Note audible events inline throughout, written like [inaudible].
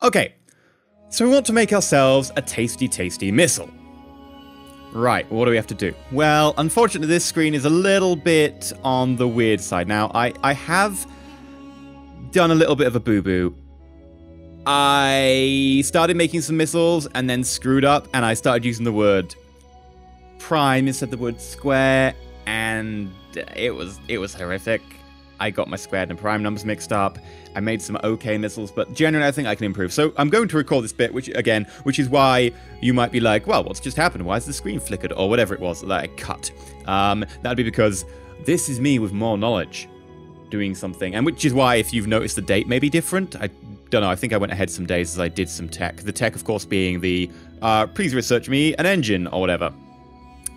Okay, so we want to make ourselves a tasty, tasty missile. Right, what do we have to do? Well, unfortunately, this screen is a little bit on the weird side. Now, I, I have done a little bit of a boo-boo. I started making some missiles and then screwed up, and I started using the word prime instead of the word square, and it was it was horrific. I got my squared and prime numbers mixed up. I made some okay missiles, but generally I think I can improve. So I'm going to record this bit, which again, which is why you might be like, well, what's just happened? Why is the screen flickered? Or whatever it was that I cut. Um, that'd be because this is me with more knowledge doing something. And which is why if you've noticed the date may be different, I don't know, I think I went ahead some days as I did some tech. The tech, of course, being the, uh, please research me, an engine or whatever.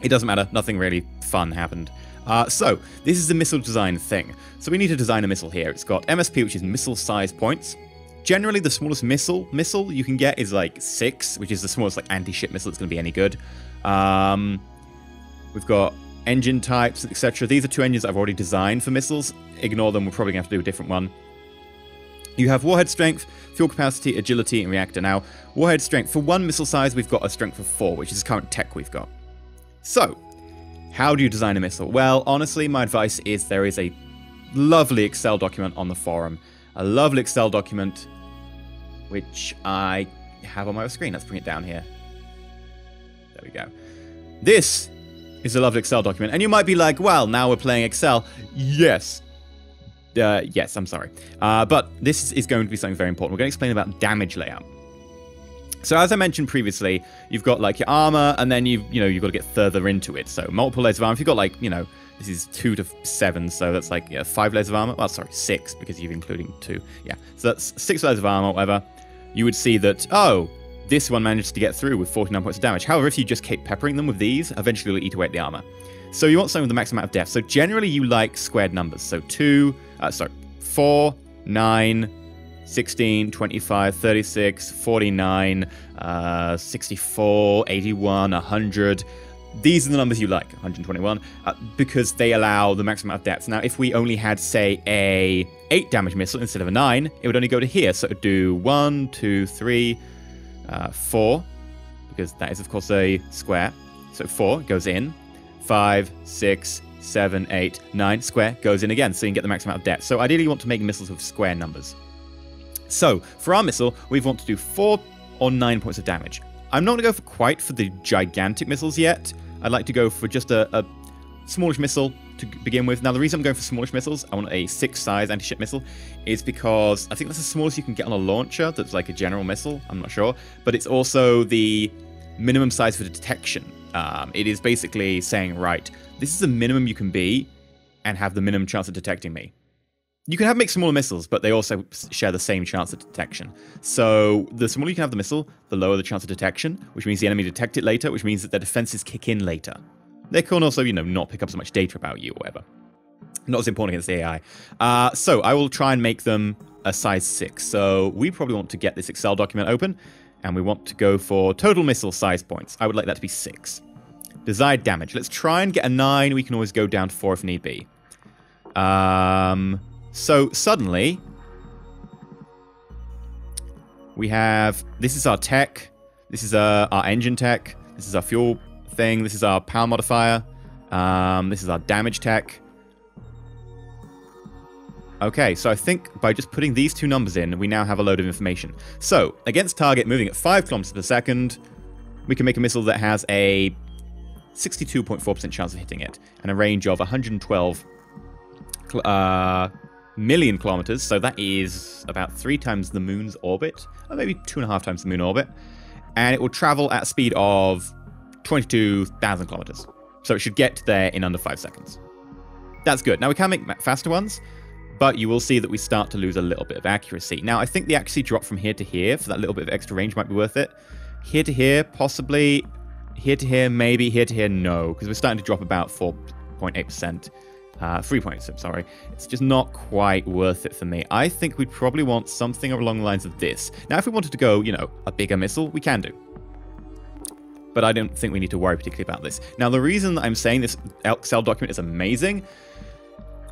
It doesn't matter, nothing really fun happened. Uh, so, this is the missile design thing. So we need to design a missile here. It's got MSP, which is missile size points. Generally, the smallest missile missile you can get is like six, which is the smallest like anti-ship missile that's going to be any good. Um, we've got engine types, etc. These are two engines I've already designed for missiles. Ignore them. We're probably going to have to do a different one. You have warhead strength, fuel capacity, agility, and reactor. Now, warhead strength for one missile size, we've got a strength of four, which is the current tech we've got. So, how do you design a missile? Well, honestly, my advice is there is a lovely Excel document on the forum. A lovely Excel document, which I have on my screen. Let's bring it down here. There we go. This is a lovely Excel document. And you might be like, well, now we're playing Excel. Yes. Uh, yes, I'm sorry. Uh, but this is going to be something very important. We're going to explain about damage layout. So as I mentioned previously, you've got like your armor, and then you've you know you've got to get further into it. So multiple layers of armor. If you've got like you know this is two to seven, so that's like yeah, five layers of armor. Well, sorry, six because you're including two. Yeah, so that's six layers of armor, whatever. You would see that oh, this one manages to get through with 49 points of damage. However, if you just keep peppering them with these, eventually it'll eat away at the armor. So you want something with the maximum amount of death. So generally you like squared numbers. So two, uh, sorry, four, nine, 16, 25, 36, 49, uh, 64, 81, 100. These are the numbers you like, 121, uh, because they allow the maximum amount of depth. Now, if we only had, say, a 8 damage missile instead of a 9, it would only go to here. So it would do 1, 2, 3, uh, 4, because that is, of course, a square. So 4 goes in, 5, 6, 7, 8, 9, square goes in again, so you can get the maximum amount of depth. So ideally, you want to make missiles with square numbers. So, for our missile, we want to do 4 or 9 points of damage. I'm not going to go for quite for the gigantic missiles yet. I'd like to go for just a, a smallish missile to begin with. Now, the reason I'm going for smallish missiles, I want a 6 size anti ship missile, is because I think that's the smallest you can get on a launcher that's like a general missile. I'm not sure. But it's also the minimum size for the detection. Um, it is basically saying, right, this is the minimum you can be and have the minimum chance of detecting me. You can have make smaller missiles, but they also share the same chance of detection. So the smaller you can have the missile, the lower the chance of detection, which means the enemy detect it later, which means that their defenses kick in later. They can also, you know, not pick up so much data about you or whatever. Not as important against the AI. Uh, so I will try and make them a size 6. So we probably want to get this Excel document open, and we want to go for total missile size points. I would like that to be 6. Desired damage. Let's try and get a 9. We can always go down to 4 if need be. Um, so suddenly, we have, this is our tech, this is uh, our engine tech, this is our fuel thing, this is our power modifier, um, this is our damage tech. Okay, so I think by just putting these two numbers in, we now have a load of information. So, against target moving at 5 kilometers per second, we can make a missile that has a 62.4% chance of hitting it, and a range of 112 uh, million kilometers, so that is about three times the moon's orbit, or maybe two and a half times the moon orbit, and it will travel at a speed of 22,000 kilometers. So it should get there in under five seconds. That's good. Now we can make faster ones, but you will see that we start to lose a little bit of accuracy. Now I think the accuracy drop from here to here for that little bit of extra range might be worth it. Here to here, possibly. Here to here, maybe. Here to here, no, because we're starting to drop about 4.8%. Uh, three sorry. It's just not quite worth it for me. I think we'd probably want something along the lines of this. Now, if we wanted to go, you know, a bigger missile, we can do. But I don't think we need to worry particularly about this. Now, the reason that I'm saying this Excel document is amazing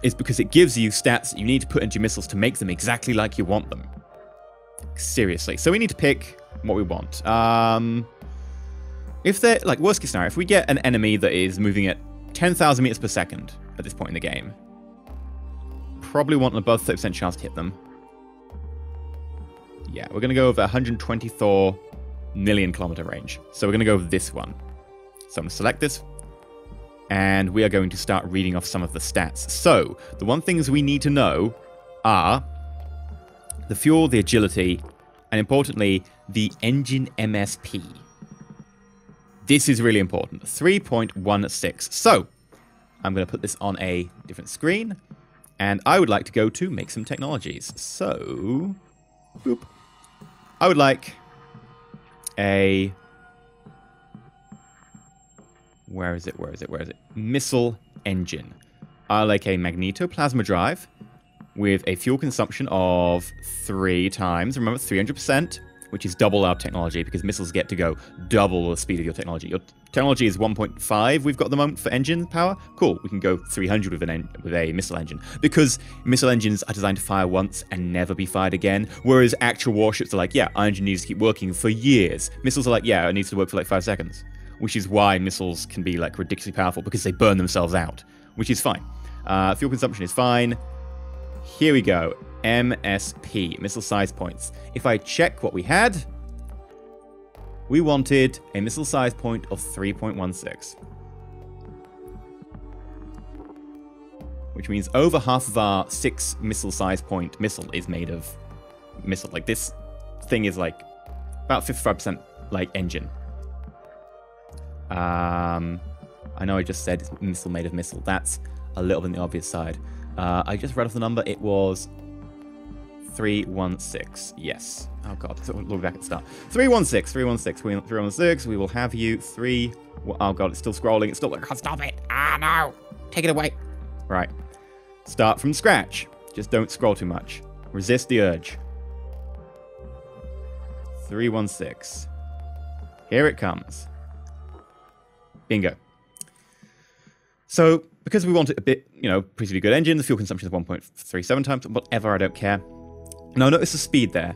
is because it gives you stats that you need to put into your missiles to make them exactly like you want them. Seriously. So we need to pick what we want. Um, if they're, like, worst case scenario, if we get an enemy that is moving at 10,000 meters per second at this point in the game, probably want an above 30% chance to hit them. Yeah, we're going to go over 124 million kilometer range. So we're going to go with this one. So I'm going to select this, and we are going to start reading off some of the stats. So the one things we need to know are the fuel, the agility, and importantly, the engine MSP. This is really important. 3.16. So I'm going to put this on a different screen, and I would like to go to make some technologies. So, boop. I would like a where is it? Where is it? Where is it? Missile engine. I like a magnetoplasma drive with a fuel consumption of three times. Remember, 300%, which is double our technology because missiles get to go double the speed of your technology. Your technology is 1.5 we've got at the moment for engine power. Cool, we can go 300 with, an with a missile engine because missile engines are designed to fire once and never be fired again, whereas actual warships are like, yeah, our engine needs to keep working for years. Missiles are like, yeah, it needs to work for like five seconds which is why missiles can be like ridiculously powerful because they burn themselves out, which is fine. Uh, fuel consumption is fine. Here we go. MSP, missile size points. If I check what we had, we wanted a missile size point of 3.16. Which means over half of our six missile size point missile is made of missile. Like this thing is like about 55% like engine. Um, I know I just said missile made of missile. That's a little bit on the obvious side. Uh, I just read off the number. It was 316. Yes. Oh, God. Look back at the start. 316, 316, 316. We will have you. Three. Oh, God. It's still scrolling. It's still. like, stop it. Ah, no. Take it away. Right. Start from scratch. Just don't scroll too much. Resist the urge. 316. Here it comes. Bingo. So because we want it a bit, you know, pretty good engine, the fuel consumption is 1.37 times, whatever, I don't care. Now notice the speed there.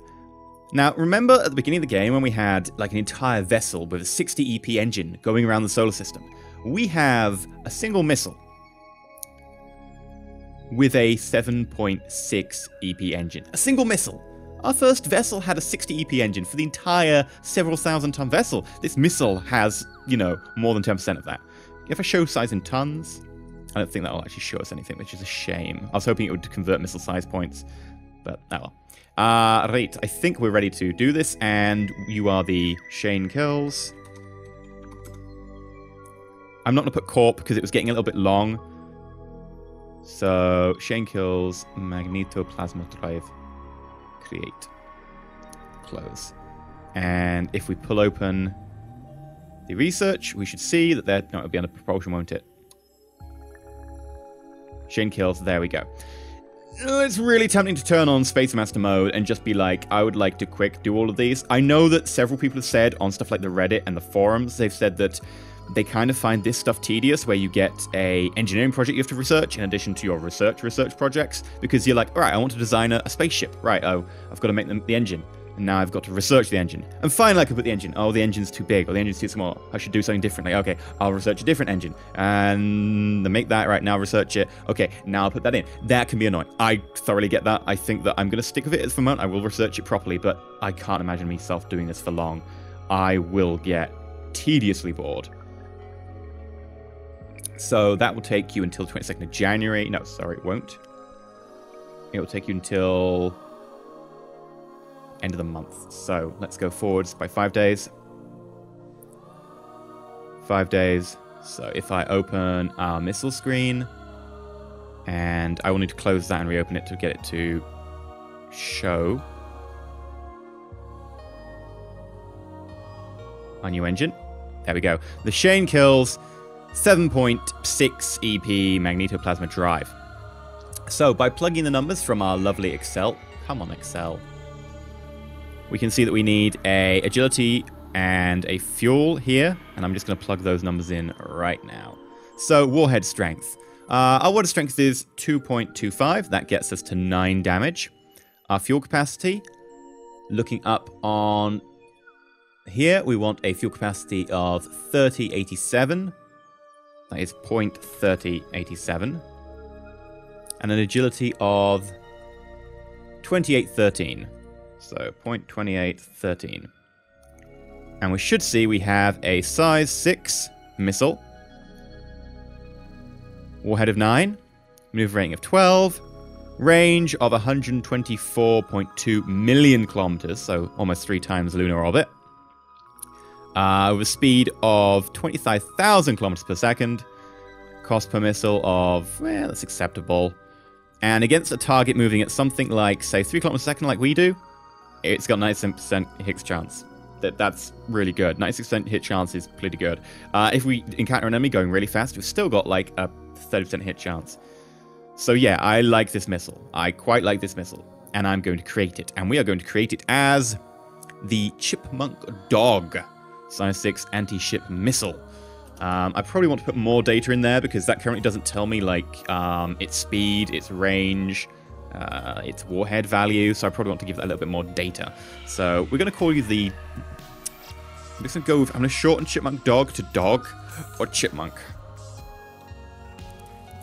Now remember at the beginning of the game when we had like an entire vessel with a 60 EP engine going around the solar system. We have a single missile with a 7.6 EP engine. A single missile. Our first vessel had a 60 EP engine for the entire several thousand ton vessel. This missile has, you know, more than 10% of that. If I show size in tons, I don't think that'll actually show us anything, which is a shame. I was hoping it would convert missile size points, but oh well. Uh, right, I think we're ready to do this, and you are the Shane Kills. I'm not going to put Corp because it was getting a little bit long. So, Shane Kills, Magnetoplasma Drive create. Close. And if we pull open the research, we should see that there, no, it'll be under propulsion, won't it? Shane kills, there we go. It's really tempting to turn on Space Master mode and just be like, I would like to quick do all of these. I know that several people have said on stuff like the Reddit and the forums, they've said that they kind of find this stuff tedious where you get a engineering project you have to research in addition to your research research projects because you're like all right i want to design a, a spaceship right oh i've got to make the engine and now I've got to research the engine. And finally, I can put the engine. Oh, the engine's too big, or the engine's too small. I should do something differently. Okay, I'll research a different engine. And make that, right, now research it. Okay, now I'll put that in. That can be annoying. I thoroughly get that. I think that I'm going to stick with it for a moment. I will research it properly, but I can't imagine myself doing this for long. I will get tediously bored. So that will take you until 22nd of January. No, sorry, it won't. It will take you until end of the month. So let's go forwards by five days. Five days. So if I open our missile screen, and I will need to close that and reopen it to get it to show our new engine. There we go. The Shane kills 7.6 EP magnetoplasma drive. So by plugging the numbers from our lovely Excel, come on Excel, we can see that we need a agility and a fuel here, and I'm just going to plug those numbers in right now. So warhead strength. Uh, our water strength is 2.25. That gets us to 9 damage. Our fuel capacity, Looking up on here, we want a fuel capacity of 3087. That is 0.3087. And an agility of 2813. So 0.2813. And we should see we have a size 6 missile. Warhead of 9. Maneuver rating of 12. Range of 124.2 million kilometers, so almost three times lunar orbit. Uh, with a speed of 25,000 kilometers per second. Cost per missile of, well, that's acceptable. And against a target moving at something like, say, 3 kilometers per second, like we do, it's got 97% hit chance. That That's really good. 96% hit chance is pretty good. Uh, if we encounter an enemy going really fast, we've still got like a 30% hit chance. So yeah, I like this missile. I quite like this missile. And I'm going to create it. And we are going to create it as the Chipmunk Dog Size 6 anti-ship missile. Um, I probably want to put more data in there because that currently doesn't tell me like um, its speed, its range, uh, its warhead value. So I probably want to give that a little bit more data. So we're going to call you the... I'm going to go with... I'm going to shorten Chipmunk Dog to Dog or Chipmunk.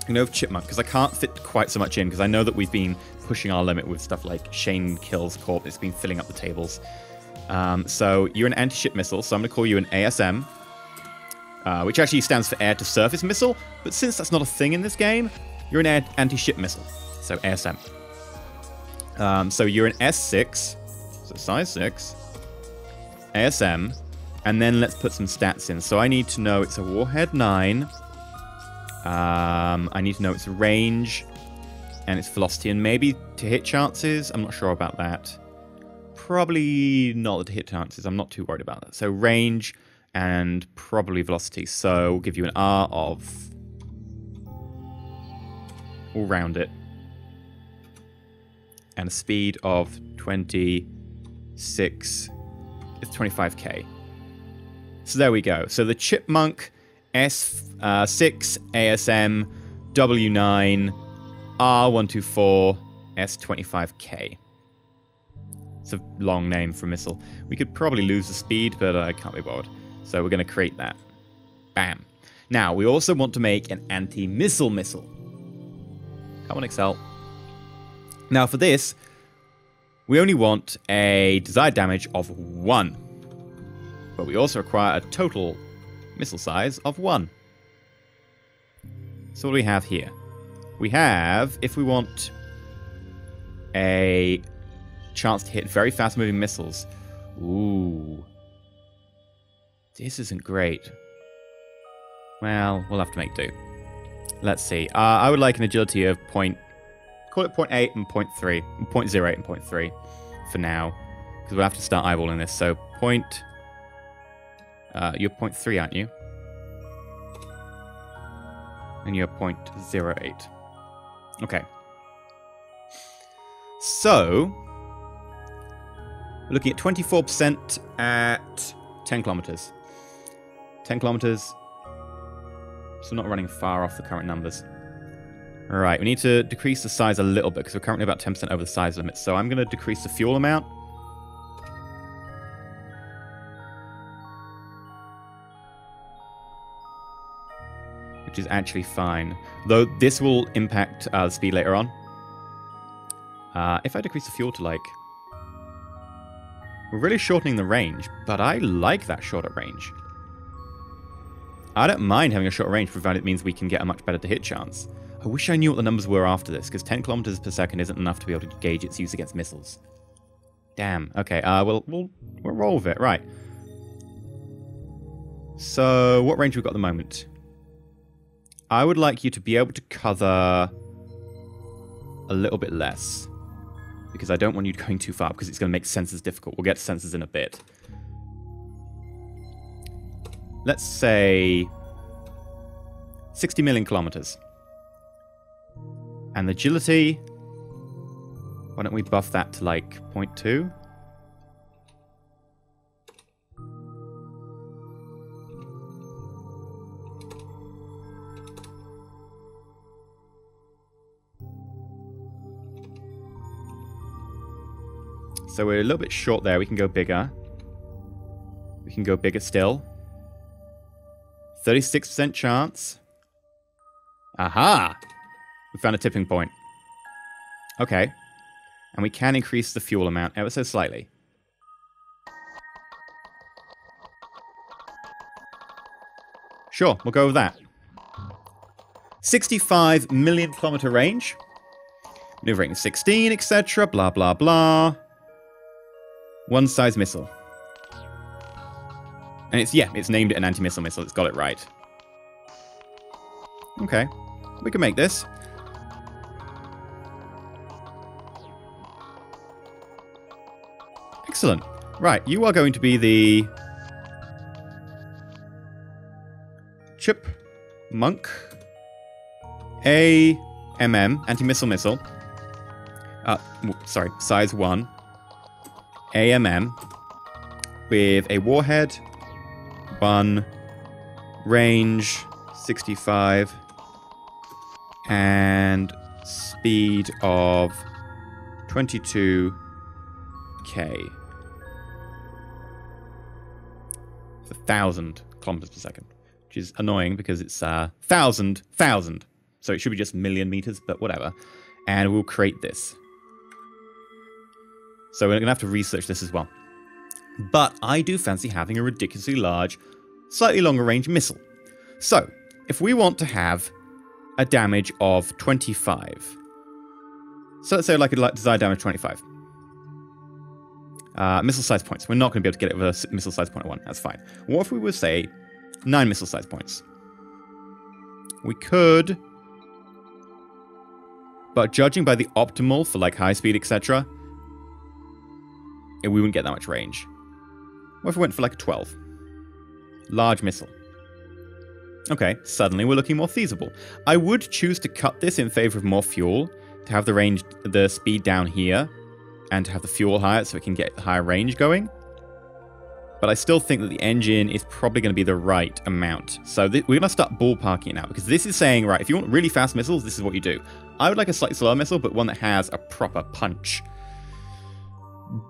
You know, Chipmunk, because I can't fit quite so much in, because I know that we've been pushing our limit with stuff like Shane Kills Corp. It's been filling up the tables. Um, so you're an anti-ship missile, so I'm going to call you an ASM, uh, which actually stands for air-to-surface missile. But since that's not a thing in this game, you're an anti-ship missile, so ASM. Um, so you're an S6, so size 6, ASM, and then let's put some stats in. So I need to know it's a Warhead 9. Um, I need to know its range and its velocity and maybe to hit chances. I'm not sure about that probably not the hit chances. I'm not too worried about that. So range and probably velocity. So we'll give you an R of all round it. And a speed of 26 it's 25k. So there we go. So the Chipmunk S6 uh, ASM W9 R124 S25K. It's a long name for a missile. We could probably lose the speed, but I can't be bothered. So we're going to create that. Bam. Now, we also want to make an anti-missile missile. Come on, Excel. Now, for this, we only want a desired damage of 1. But we also require a total missile size of 1. So what do we have here? We have, if we want a chance to hit very fast moving missiles. Ooh. This isn't great. Well, we'll have to make do. Let's see. Uh, I would like an agility of point... Call it 0.8 and 0.3. 0.08 and 0.3 for now. Because we'll have to start eyeballing this. So, point... Uh, you're 0.3, aren't you? And you're 0.08. Okay. So, looking at 24% at 10 kilometers. 10 kilometers. So not running far off the current numbers. Right, we need to decrease the size a little bit because we're currently about 10% over the size limit. So I'm going to decrease the fuel amount. Which is actually fine. Though this will impact uh, the speed later on. Uh, if I decrease the fuel to like we're really shortening the range, but I like that shorter range. I don't mind having a shorter range, provided it means we can get a much better to hit chance. I wish I knew what the numbers were after this, because 10 kilometers per second isn't enough to be able to gauge its use against missiles. Damn. Okay, uh, we'll, we'll, we'll roll with it. Right. So, what range have we got at the moment? I would like you to be able to cover a little bit less because I don't want you going too far because it's going to make sensors difficult. We'll get to sensors in a bit. Let's say 60 million kilometers. And agility, why don't we buff that to like 0.2? So we're a little bit short there. We can go bigger. We can go bigger still. 36% chance. Aha! We found a tipping point. Okay. And we can increase the fuel amount ever so slightly. Sure, we'll go with that. 65 million kilometer range. Maneuvering 16, etc. Blah, blah, blah. One size missile. And it's, yeah, it's named an anti-missile missile. It's got it right. Okay. We can make this. Excellent. Right, you are going to be the... Chip Monk AMM, anti-missile missile. Uh, sorry, size 1. AMM with a warhead, 1, range 65, and speed of 22k. Thousand kilometers per second, which is annoying because it's uh, thousand, thousand. So it should be just million meters, but whatever. And we'll create this. So we're going to have to research this as well. But I do fancy having a ridiculously large, slightly longer range missile. So, if we want to have a damage of 25. So let's say like a desired damage 25. Uh, missile size points. We're not going to be able to get it with a missile size point 1. That's fine. What if we were, say, 9 missile size points? We could but judging by the optimal for like high speed, etc., we wouldn't get that much range. What if we went for like a 12? Large missile. Okay, suddenly we're looking more feasible. I would choose to cut this in favor of more fuel, to have the range, the speed down here, and to have the fuel higher so it can get higher range going. But I still think that the engine is probably going to be the right amount. So we're going to start ballparking it now, because this is saying, right, if you want really fast missiles, this is what you do. I would like a slightly slower missile, but one that has a proper punch.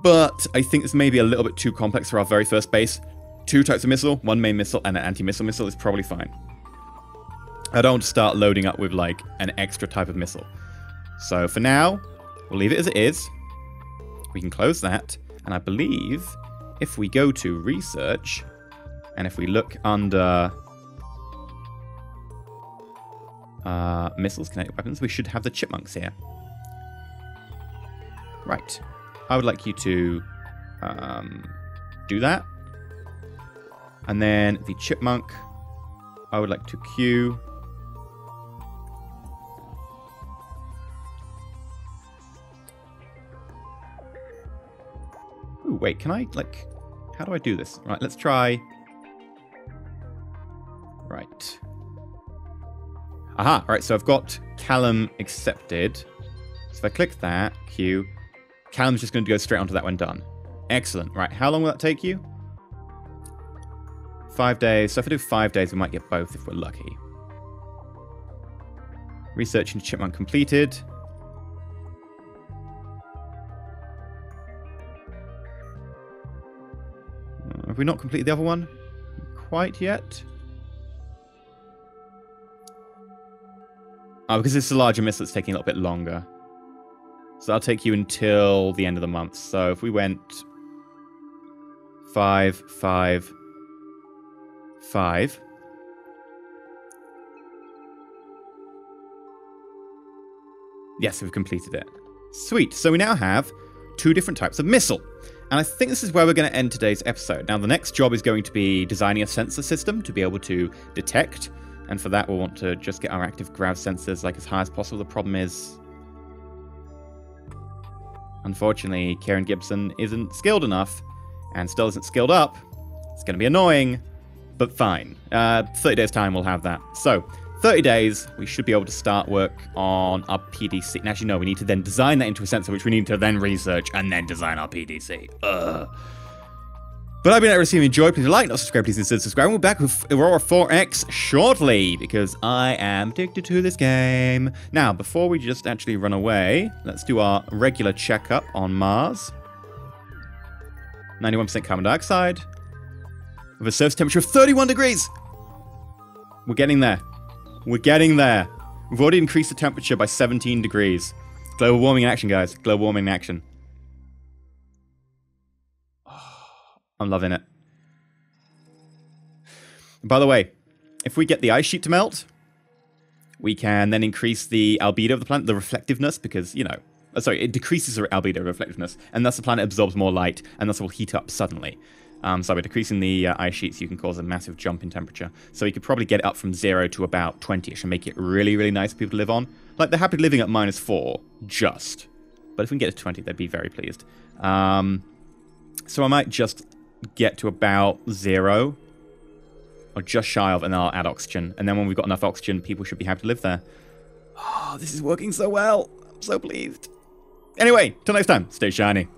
But I think this may be a little bit too complex for our very first base. Two types of missile, one main missile and an anti-missile missile is probably fine. I don't want to start loading up with like an extra type of missile. So for now, we'll leave it as it is. We can close that. And I believe if we go to research, and if we look under uh, missiles, kinetic weapons. We should have the chipmunks here. Right. I would like you to um, do that. And then the chipmunk, I would like to queue. Wait, can I, like, how do I do this? Right, let's try. Right. Aha, right, so I've got Callum accepted. So if I click that, queue, Callum's just going to go straight onto that when done. Excellent. Right, how long will that take you? Five days. So if I do five days, we might get both if we're lucky. Researching Chipmunk completed. We not completed the other one quite yet? Oh, because it's a larger missile, it's taking a little bit longer. So that'll take you until the end of the month. So if we went five, five, five. Yes, we've completed it. Sweet. So we now have two different types of missile. And I think this is where we're going to end today's episode. Now, the next job is going to be designing a sensor system to be able to detect and for that, we'll want to just get our active grav sensors like as high as possible. The problem is, unfortunately, Karen Gibson isn't skilled enough and still isn't skilled up. It's going to be annoying, but fine. Uh, 30 days time, we'll have that. So, 30 days, we should be able to start work on our PDC. And as you know, we need to then design that into a sensor, which we need to then research and then design our PDC. Ugh. But I've been see you enjoy. Please like, not subscribe, please consider subscribing. We're back with Aurora 4X shortly because I am addicted to this game. Now, before we just actually run away, let's do our regular checkup on Mars. 91% carbon dioxide. With a surface temperature of 31 degrees. We're getting there. We're getting there. We've already increased the temperature by 17 degrees. Global warming in action, guys. Global warming in action. [sighs] I'm loving it. By the way, if we get the ice sheet to melt, we can then increase the albedo of the planet, the reflectiveness, because, you know, uh, sorry, it decreases the albedo reflectiveness, and thus the planet absorbs more light, and thus it will heat up suddenly. Um, so by decreasing the uh, ice sheets, you can cause a massive jump in temperature. So you could probably get it up from zero to about 20ish and make it really, really nice for people to live on. Like, they're happy living at minus four, just. But if we can get to 20, they'd be very pleased. Um, so I might just get to about zero, or just shy of, and then I'll add oxygen. And then when we've got enough oxygen, people should be happy to live there. Oh, this is working so well. I'm so pleased. Anyway, till next time, stay shiny.